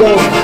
go.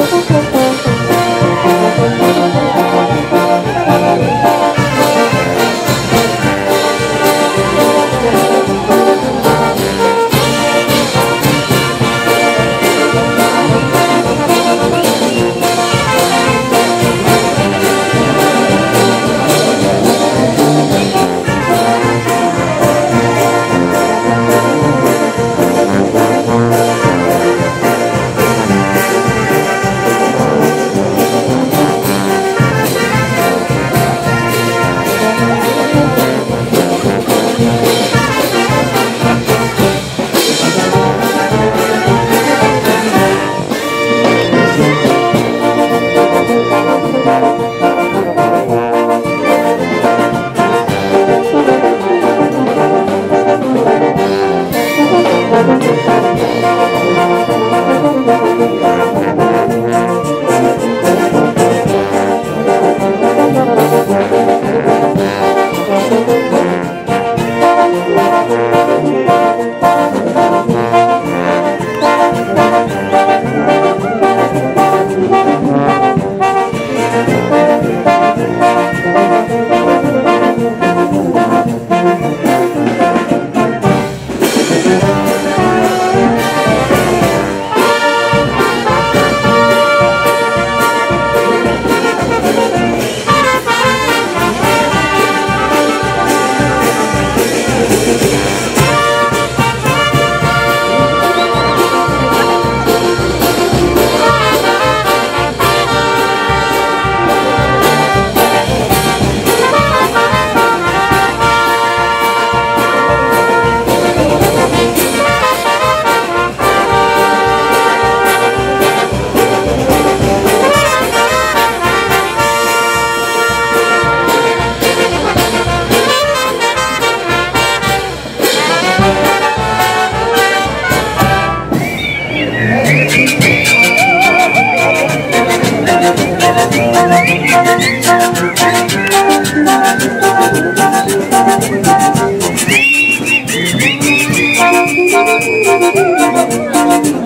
Okay.